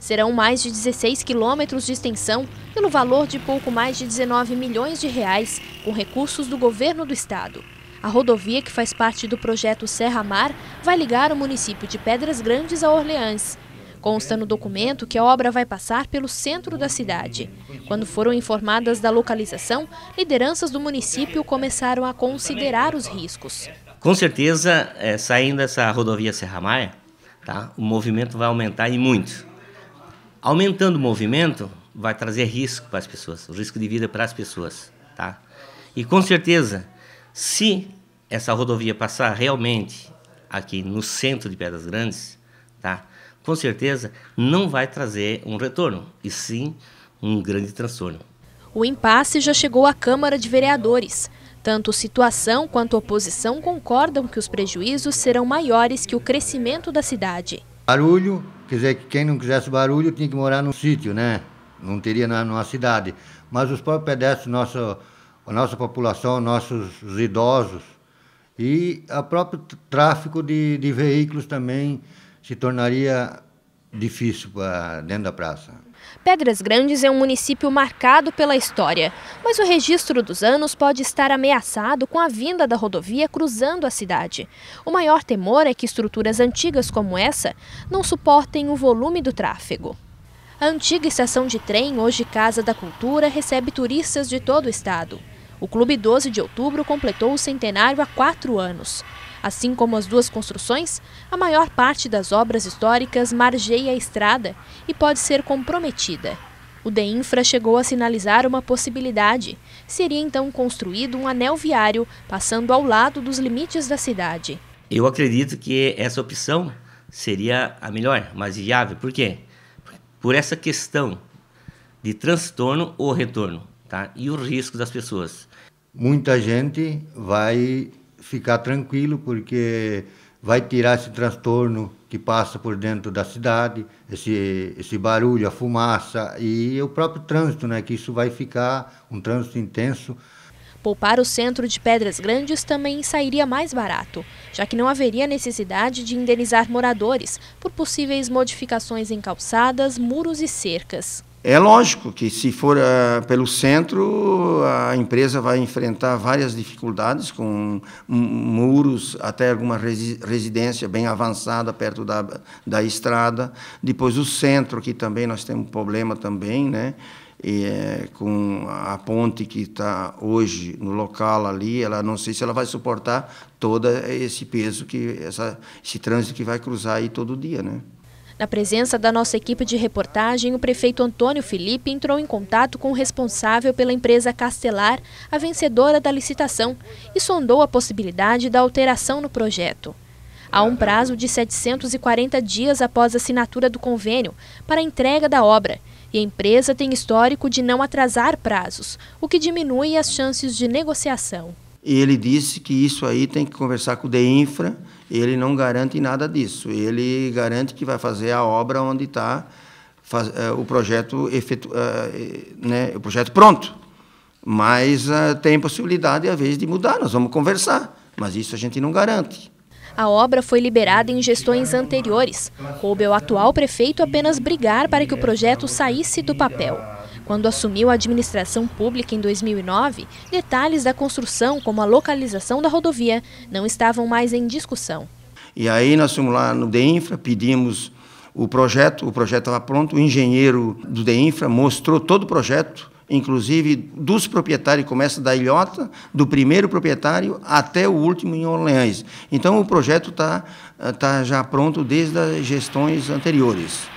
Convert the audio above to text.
Serão mais de 16 quilômetros de extensão, pelo valor de pouco mais de 19 milhões de reais, com recursos do governo do estado. A rodovia, que faz parte do projeto Serra Mar, vai ligar o município de Pedras Grandes a Orleans. Consta no documento que a obra vai passar pelo centro da cidade. Quando foram informadas da localização, lideranças do município começaram a considerar os riscos. Com certeza, é, saindo essa rodovia Serra Maia, tá, o movimento vai aumentar e muito. Aumentando o movimento, vai trazer risco para as pessoas, o risco de vida para as pessoas. Tá? E com certeza, se essa rodovia passar realmente aqui no centro de Pedras Grandes, tá? com certeza não vai trazer um retorno, e sim um grande transtorno. O impasse já chegou à Câmara de Vereadores. Tanto situação quanto oposição concordam que os prejuízos serão maiores que o crescimento da cidade. Barulho, quer dizer que quem não quisesse barulho tinha que morar num sítio, né? Não teria na, numa cidade. Mas os próprios pedestres, nossa, a nossa população, nossos idosos e o próprio tráfego de, de veículos também se tornaria difícil para dentro da praça. Pedras Grandes é um município marcado pela história, mas o registro dos anos pode estar ameaçado com a vinda da rodovia cruzando a cidade. O maior temor é que estruturas antigas como essa não suportem o volume do tráfego. A antiga estação de trem, hoje Casa da Cultura, recebe turistas de todo o estado. O Clube 12 de Outubro completou o centenário há quatro anos. Assim como as duas construções, a maior parte das obras históricas margeia a estrada e pode ser comprometida. O DEINFRA chegou a sinalizar uma possibilidade. Seria então construído um anel viário passando ao lado dos limites da cidade. Eu acredito que essa opção seria a melhor, mais viável. Por quê? Por essa questão de transtorno ou retorno, tá? E o risco das pessoas. Muita gente vai ficar tranquilo, porque vai tirar esse transtorno que passa por dentro da cidade, esse, esse barulho, a fumaça e o próprio trânsito, né, que isso vai ficar um trânsito intenso. Poupar o centro de Pedras Grandes também sairia mais barato, já que não haveria necessidade de indenizar moradores por possíveis modificações em calçadas, muros e cercas. É lógico que, se for uh, pelo centro, a empresa vai enfrentar várias dificuldades, com muros, até alguma residência bem avançada perto da, da estrada. Depois, o centro, que também nós temos um problema também, né? E, é, com a ponte que está hoje no local ali, ela não sei se ela vai suportar todo esse peso, que essa, esse trânsito que vai cruzar aí todo dia, né? Na presença da nossa equipe de reportagem, o prefeito Antônio Felipe entrou em contato com o responsável pela empresa Castelar, a vencedora da licitação, e sondou a possibilidade da alteração no projeto. Há um prazo de 740 dias após a assinatura do convênio para a entrega da obra, e a empresa tem histórico de não atrasar prazos, o que diminui as chances de negociação. E ele disse que isso aí tem que conversar com o DEINFRA, ele não garante nada disso. Ele garante que vai fazer a obra onde está é, o projeto efetu, é, né, o projeto pronto. Mas tem possibilidade, às vezes, de mudar. Nós vamos conversar, mas isso a gente não garante. A obra foi liberada em gestões anteriores. Coube ao atual prefeito apenas brigar para que o projeto saísse do papel. Quando assumiu a administração pública em 2009, detalhes da construção, como a localização da rodovia, não estavam mais em discussão. E aí nós fomos lá no DEINFRA, pedimos o projeto, o projeto estava pronto, o engenheiro do DEINFRA mostrou todo o projeto, inclusive dos proprietários, começa da ilhota, do primeiro proprietário até o último em Orleans. Então o projeto está tá já pronto desde as gestões anteriores.